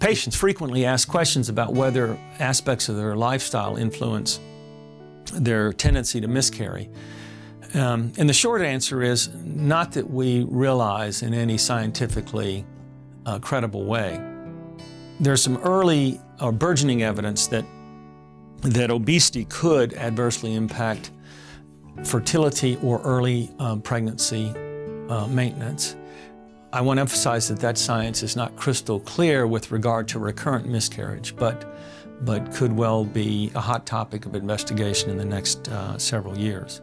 Patients frequently ask questions about whether aspects of their lifestyle influence their tendency to miscarry. Um, and the short answer is not that we realize in any scientifically uh, credible way. There's some early or burgeoning evidence that, that obesity could adversely impact fertility or early um, pregnancy uh, maintenance. I want to emphasize that that science is not crystal clear with regard to recurrent miscarriage, but, but could well be a hot topic of investigation in the next uh, several years.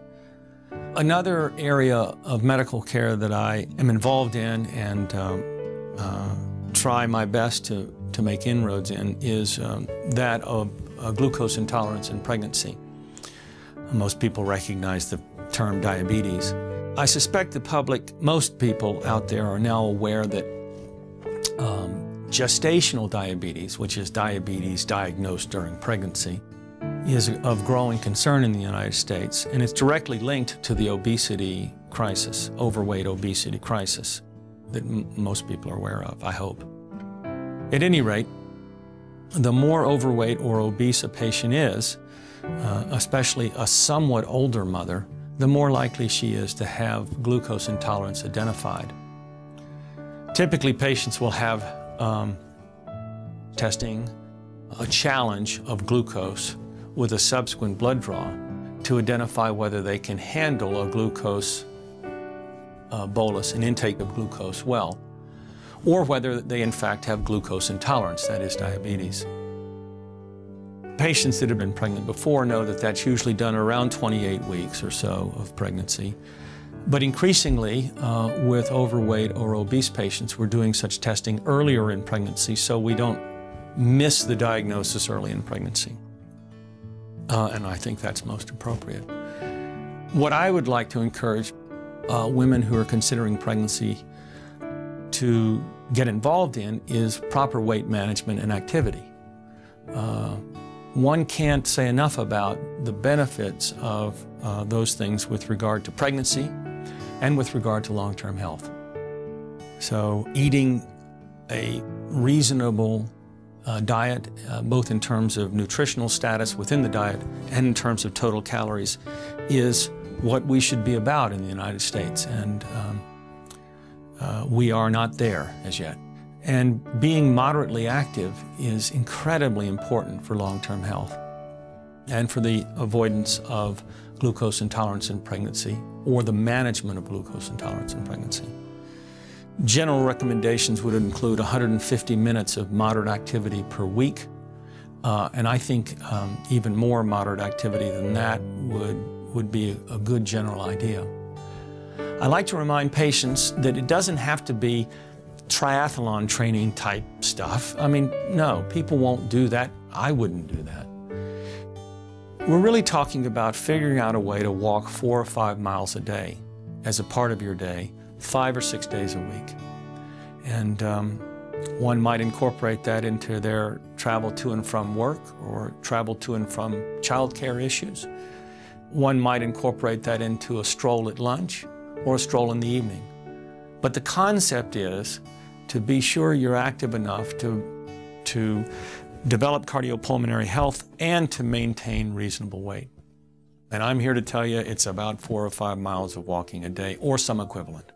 Another area of medical care that I am involved in and um, uh, try my best to, to make inroads in is um, that of uh, glucose intolerance in pregnancy. Most people recognize the term diabetes. I suspect the public, most people out there are now aware that um, gestational diabetes, which is diabetes diagnosed during pregnancy, is of growing concern in the United States, and it's directly linked to the obesity crisis, overweight obesity crisis, that most people are aware of, I hope. At any rate, the more overweight or obese a patient is, uh, especially a somewhat older mother, the more likely she is to have glucose intolerance identified. Typically, patients will have um, testing a challenge of glucose with a subsequent blood draw to identify whether they can handle a glucose uh, bolus, an intake of glucose well, or whether they in fact have glucose intolerance, that is diabetes. Patients that have been pregnant before know that that's usually done around 28 weeks or so of pregnancy. But increasingly, uh, with overweight or obese patients, we're doing such testing earlier in pregnancy so we don't miss the diagnosis early in pregnancy. Uh, and I think that's most appropriate. What I would like to encourage uh, women who are considering pregnancy to get involved in is proper weight management and activity. Uh, one can't say enough about the benefits of uh, those things with regard to pregnancy and with regard to long-term health. So eating a reasonable uh, diet, uh, both in terms of nutritional status within the diet and in terms of total calories, is what we should be about in the United States. And um, uh, we are not there as yet. And being moderately active is incredibly important for long-term health and for the avoidance of glucose intolerance in pregnancy or the management of glucose intolerance in pregnancy. General recommendations would include 150 minutes of moderate activity per week, uh, and I think um, even more moderate activity than that would, would be a, a good general idea. I like to remind patients that it doesn't have to be triathlon training type stuff. I mean, no, people won't do that. I wouldn't do that. We're really talking about figuring out a way to walk four or five miles a day as a part of your day, five or six days a week. And um, one might incorporate that into their travel to and from work or travel to and from childcare issues. One might incorporate that into a stroll at lunch or a stroll in the evening. But the concept is to be sure you're active enough to, to develop cardiopulmonary health and to maintain reasonable weight. And I'm here to tell you it's about four or five miles of walking a day or some equivalent.